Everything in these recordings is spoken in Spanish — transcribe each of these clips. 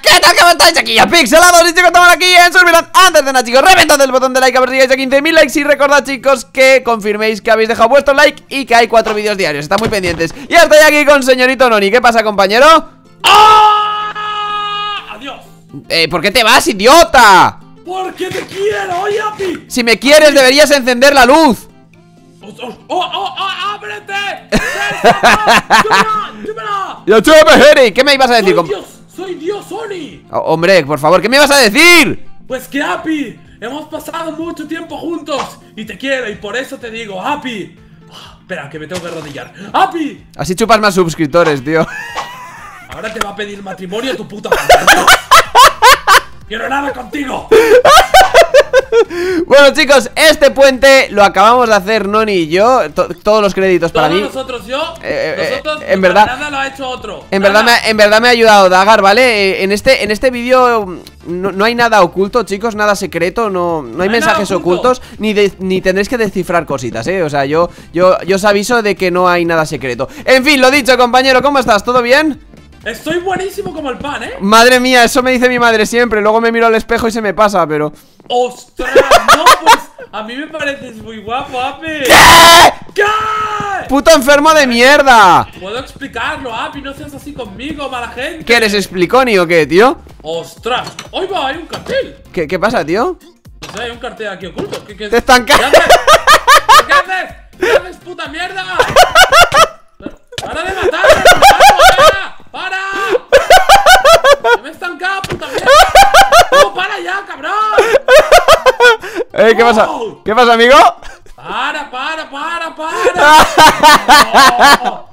¿qué tal? ¿Cómo estáis? Aquí ya Pixelados y chicos, estamos aquí en Survival Antes de nada chicos, reventad el botón de like a ver si llegáis a 15.000 likes Y recordad chicos que confirméis que habéis dejado vuestro like y que hay cuatro vídeos diarios Están muy pendientes Y estoy aquí con señorito Noni, ¿qué pasa compañero? ¡Ah! ¡Adiós! Eh, ¿por qué te vas, idiota? ¡Porque te quiero, oye, Api! Si me quieres deberías encender la luz ¡Oh, oh, oh, oh, ábrete! ¡Chúmela! ¡Chúmela! Yo Harry, ¿qué me ibas a decir? ¡Soy com- Dios! ¡Soy Dios, Sony! Oh, hombre, por favor, ¿qué me ibas a decir? Pues que, Api, hemos pasado mucho tiempo juntos y te quiero y por eso te digo, Api. Ah, Espera, que me tengo que arrodillar. ¡Api! Así chupas más suscriptores, tío Ahora te va a pedir matrimonio tu puta madre. ¡Quiero nada contigo! Bueno chicos, este puente lo acabamos de hacer Noni y yo to- Todos los créditos para Todos mí nosotros, yo, Eh, eh, nosotros, en verdad- Nada lo ha hecho otro. En verdad, me, en verdad me ha ayudado Dagar, ¿vale? Eh, En este, en este vídeo mm, no, no hay nada oculto, chicos, nada secreto, no, no hay mensajes oculto. ocultos, ni, de- ni tendréis que descifrar cositas, ¿eh? O sea, yo, yo, yo os aviso de que no hay nada secreto. En fin, lo dicho, compañero, ¿cómo estás? ¿Todo bien? Estoy buenísimo como el pan, ¿eh? Madre mía, eso me dice mi madre siempre, luego me miro al espejo y se me pasa, pero... ¡Ostras! No, pues a mí me pareces muy guapo, Api. ¿Qué? ¿Qué? ¡Puto enfermo de mierda! Puedo explicarlo, Api, no seas así conmigo, mala gente. ¿Qué eres, expliconi o qué, tío? ¡Ostras! ¡Hoy va! Hay un cartel. ¿Qué, qué pasa, tío? No sé, hay un cartel aquí oculto. ¿Qué, qué Te estanca- ¿Qué haces? ¿Qué haces? ¿Qué haces, puta mierda? ¡Para de matarme! ¡Para! ¡Para! ¡Me he estancado, puta mierda! ¡No, para ya, cabrón! Eh, ¿qué pasa? ¿Qué pasa, amigo? ¡Para, para, para, para! No.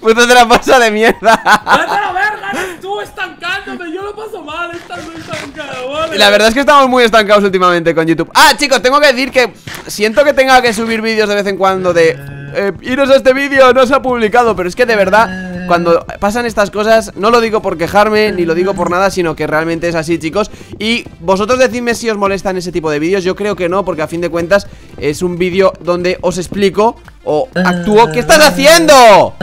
Puto tramposo de mierda ¡Vete a la verga! ¡Eres tú estancándome! ¡Yo lo paso mal estando estancado, ¿vale? La verdad es que estamos muy estancados últimamente con YouTube Ah, chicos, tengo que decir que siento que tenga que subir vídeos de vez en cuando de eh, Iros a este vídeo, no se ha publicado Pero es que de verdad, cuando pasan estas cosas No lo digo por quejarme, ni lo digo por nada Sino que realmente es así, chicos Y vosotros decidme si os molestan ese tipo de vídeos Yo creo que no, porque a fin de cuentas Es un vídeo donde os explico O actúo, ¿qué estás haciendo?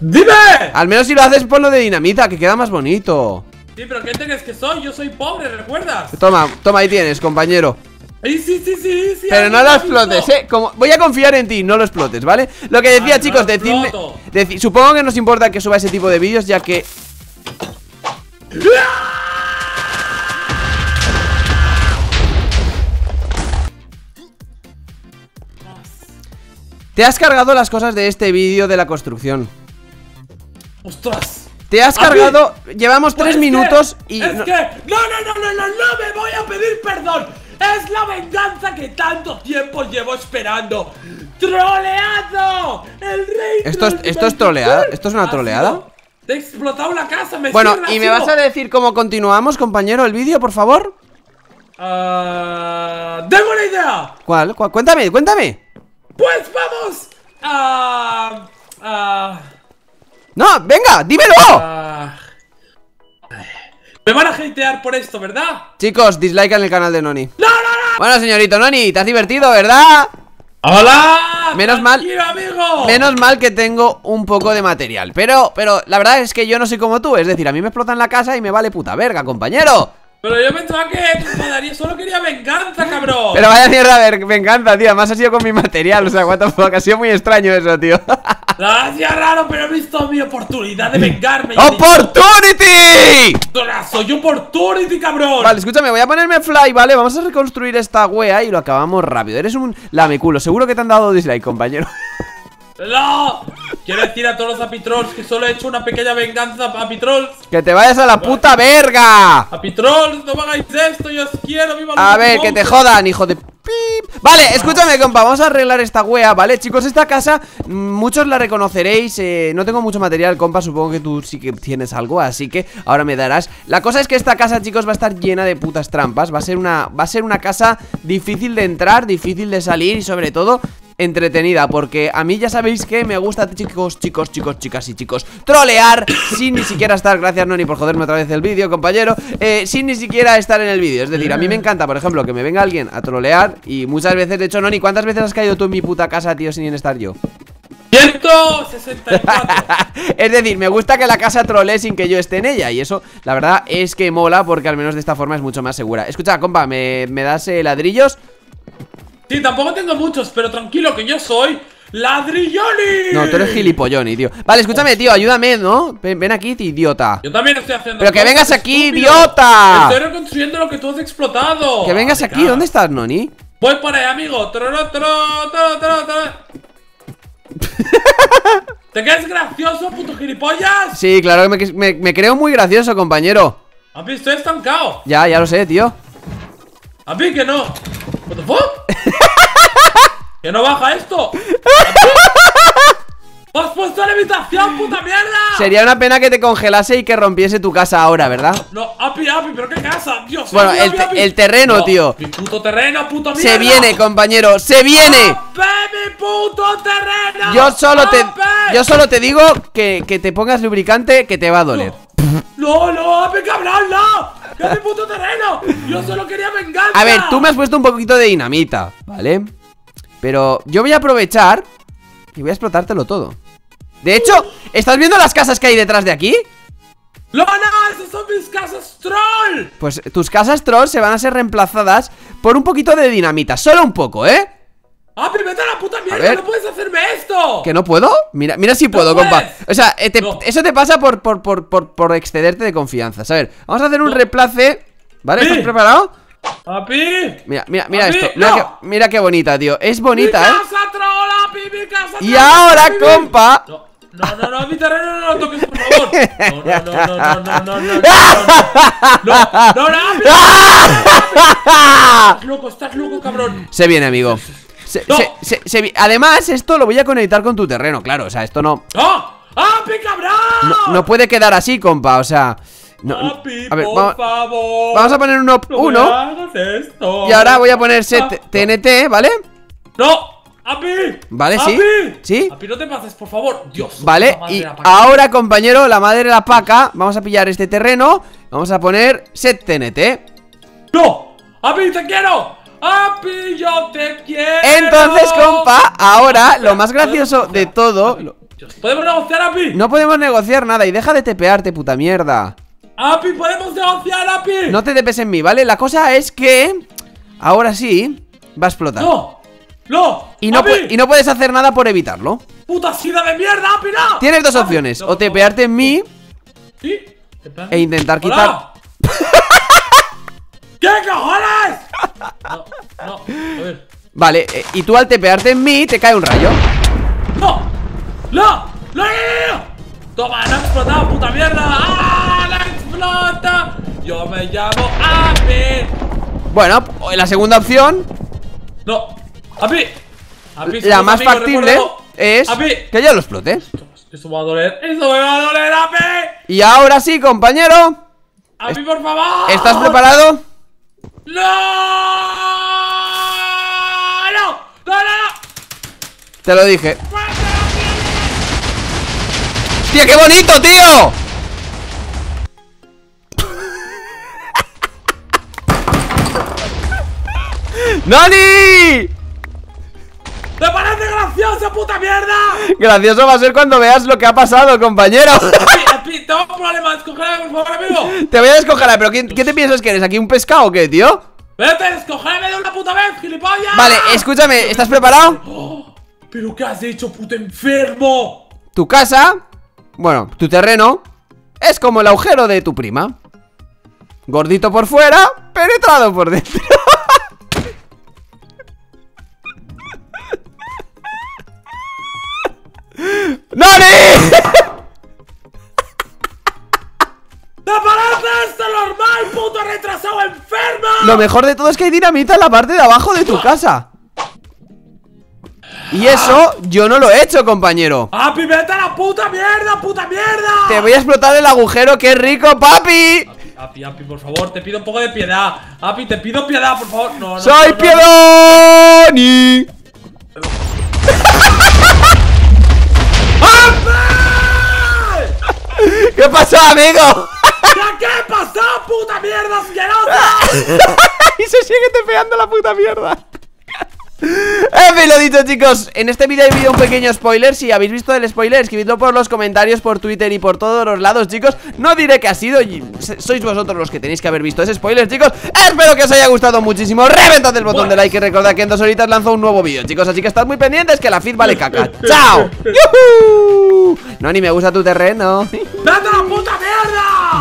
¡Dime! Al menos si lo haces ponlo de dinamita, que queda más bonito Sí, pero ¿qué crees que soy? Yo soy pobre, ¿recuerdas? Toma, toma, ahí tienes, compañero ¡Ay, sí, sí, sí! sí Pero no lo explotes, eh Como, Voy a confiar en ti, no lo explotes, ¿vale? Lo que decía, Ay, no chicos, lo decidme Supongo que nos importa que suba ese tipo de vídeos Ya que Te has cargado las cosas de este vídeo de la construcción ¡Ostras! Te has cargado Llevamos tres minutos y Es no- que... ¡No, no, no, no, no! ¡No me voy a pedir perdón! ¡Es la venganza que tanto tiempo llevo esperando! ¡Troleado! ¡El rey ¿Esto es- esto es troleada? ¿Esto es una troleada? Te he explotado la casa, me Bueno, ¿y me vas a decir cómo continuamos, compañero, el vídeo, por favor? Ah, ¡Tengo una idea! ¿Cuál? ¿Cuál? Cuéntame, cuéntame ¡Pues vamos! a... a... No, venga, dímelo a- Me van a hatear por esto, ¿verdad? Chicos, dislike en el canal de Noni ¡No, no, no! Bueno, señorito Noni, te has divertido, ¿verdad? ¡Hola! Menos mal- amigo! Menos mal que tengo un poco de material Pero, pero, la verdad es que yo no soy como tú Es decir, a mí me explotan la casa y me vale puta verga, compañero Pero yo pensaba que enfadaría, solo quería venganza, cabrón. Pero vaya mierda, ver- me encanta, tío Además ha sido con mi material, o sea, what the fuck Ha sido muy extraño eso, tío sí, es raro, pero he visto mi oportunidad de vengarme. ¡Opportunity! "Ostras, Soy Opportunity, cabrón. Vale, escúchame, voy a ponerme fly, ¿vale? Vamos a reconstruir esta wea y lo acabamos rápido Eres un lameculo, seguro que te han dado dislike, compañero No. Quiero decir a todos los apitrolls que solo he hecho una pequeña venganza a apitrolls. ¡Que te vayas a la puta verga! Apitrolls, no me hagáis esto, yo os quiero, viva A ver, que te jodan, hijo de... pip. Vale, escúchame, compa, vamos a arreglar esta wea, ¿vale? Chicos, esta casa, mm, muchos la reconoceréis eh, No tengo mucho material, compa, supongo que tú sí que tienes algo Así que ahora me darás La cosa es que esta casa, chicos, va a estar llena de putas trampas Va a ser una, va a ser una casa difícil de entrar, difícil de salir Y sobre todo, entretenida Porque a mí ya sabéis que me gusta, chicos, chicos, chicos, chicas y chicos Trolear sin ni siquiera estar, gracias Noni por joderme otra vez el vídeo, compañero eh, Sin ni siquiera estar en el vídeo Es decir, a mí me encanta, por ejemplo, que me venga alguien a trolear Y muchas veces, de hecho, Noni, ¿cuántas veces has caído tú en mi puta casa, tío, sin estar yo? 164. es decir, me gusta que la casa trole sin que yo esté en ella Y eso, la verdad, es que mola Porque al menos de esta forma es mucho más segura Escucha, compa, ¿me, me das eh, ladrillos? Sí, tampoco tengo muchos, pero tranquilo que yo soy ladrilloni. No, tú eres gilipolloni, tío Vale, escúchame, tío, ayúdame, ¿no? Ven, ven aquí, tío, idiota Yo también estoy haciendo. Pero que vengas aquí, estúpido. idiota. Estoy reconstruyendo lo que tú has explotado. Que vengas aquí. ¿dónde estás, Noni? Voy por ahí, amigo. Troro. ¿Te quedas gracioso, puto gilipollas? Sí, claro me, me- me creo muy gracioso, compañero mí estoy estancado. Ya, ya lo sé, tío A mí que no. What the fuck? Que no baja esto. ¡Has puesto levitación, puta mierda! Sería una pena que te congelase y que rompiese tu casa ahora, ¿verdad? No, Api, Api, pero qué casa, Dios Bueno, Api, el Api, te- Api. el terreno, No, tío. Mi puto terreno, puto mierda. Se viene, compañero, se viene ¡Api, mi puto terreno! Yo solo te yo solo te digo que, que te pongas lubricante que te va a doler No, no, Api, cabrón, no. ¡Que mi puto terreno! Yo solo quería venganza. A ver, tú me has puesto un poquito de dinamita, ¿vale? Pero yo voy a aprovechar y voy a explotártelo todo De hecho, ¿estás viendo las casas que hay detrás de aquí? No, esas son mis casas troll. Pues tus casas troll se van a ser reemplazadas por un poquito de dinamita, solo un poco, ¿eh? Api, vete a la puta mierda, no puedes hacerme esto. ¿Que no puedo? Mira, mira si puedo, compa. O sea, eh, te- No. eso te pasa por, por, por, por, por excederte de confianza A ver, vamos a hacer un No. reemplace ¿Vale? ¿Estás preparado? Api. Mira, mira, mira esto mira, no. qué, mira qué bonita, tío Es Mi bonita, ¿eh? casa troll, Api, mi casa Y ahora, mi- compa No, no, no, no, mi terreno no lo toques, por favor. No, no, no, no, no, no, no, no, no, no, no, no. Estás loco, estás loco, cabrón. Se viene, amigo se, No. se- se- se Además, esto lo voy a conectar con tu terreno, claro O sea, esto no, ¡No! ¡Api, cabrón! no, no puede quedar así, compa O sea, no, A ver, por vamos, favor. vamos a poner un op No me 1 hagas esto. Y ahora voy a poner set Ah, TNT, ¿vale? ¡No! ¡Api! Vale, sí. ¡Api! Sí. Api, no te pases, por favor. Dios. Vale, y ahora, compañero, la madre de la paca Vamos a pillar este terreno Vamos a poner set TNT ¡No! ¡Api, te quiero! ¡Api, yo te quiero! Entonces, compa, ahora lo más gracioso de todo ¿Podemos negociar, Api? No podemos negociar nada y deja de tepearte, puta mierda ¡Api, podemos negociar, Api! No te tepes en mí, ¿vale? La cosa es que Ahora sí Va a explotar ¡No! ¡No! y, no y no puedes hacer nada por evitarlo ¡Puta sida de mierda, Api, no! Tienes dos Api, opciones no, O tepearte en mí ¿Sí? E intentar quitar ¿Qué cojones? No, no, a ver. Vale, eh, y tú al tepearte en mí Te cae un rayo ¡No! ¡No! ¡No, no, no, no! ¡Toma, no ha explotado, puta mierda! ¡Ah! Yo me llamo Api. Bueno, la segunda opción No, Api. Api La más amigos, factible es Api. Que yo lo explote Eso va a doler, eso me va a doler, Api. Y ahora sí, compañero Api, por favor. ¿Estás preparado? ¡No! ¡No! ¡No, no, no! Te lo dije ¡Tío, qué bonito, tío! ¡Nani! ¡Te parece gracioso, puta mierda! Gracioso va a ser cuando veas lo que ha pasado, compañero tengo un problema, escógeme, por favor, amigo. Te voy a descojar, pero ¿qué, qué te piensas que eres? ¿Aquí un pescado o qué, tío? Vete, escógeme de una puta vez, gilipollas. Vale, escúchame, ¿estás preparado? Oh, ¿Pero qué has hecho, puto enfermo? Tu casa, bueno, tu terreno Es como el agujero de tu prima Gordito por fuera, penetrado por dentro Lo mejor de todo es que hay dinamita en la parte de abajo de tu casa Y eso yo no lo he hecho, compañero ¡Api, vete a la puta mierda, puta mierda! Te voy a explotar el agujero, qué rico, papi Api, Api, por favor, te pido un poco de piedad. Api, te pido piedad, por favor. No, no. ¡Soy no. Piedoni! ¡Api! ¿Qué pasa, amigo? ¿Ya qué pasó, puta mierda asquerosa? y se sigue tepeando la puta mierda En fin, lo dicho chicos, en este vídeo he habido un pequeño spoiler Si habéis visto el spoiler, escribidlo por los comentarios Por Twitter y por todos los lados, chicos No diré que ha sido, y sois vosotros los que tenéis que haber visto ese spoiler, chicos Espero que os haya gustado muchísimo Reventad el botón de like y recordad que en dos horitas lanzo un nuevo vídeo, chicos Así que estad muy pendientes que la feed vale caca ¡Chao! ¡Yuhu! No, ni me gusta tu terreno ¡Vete a la puta!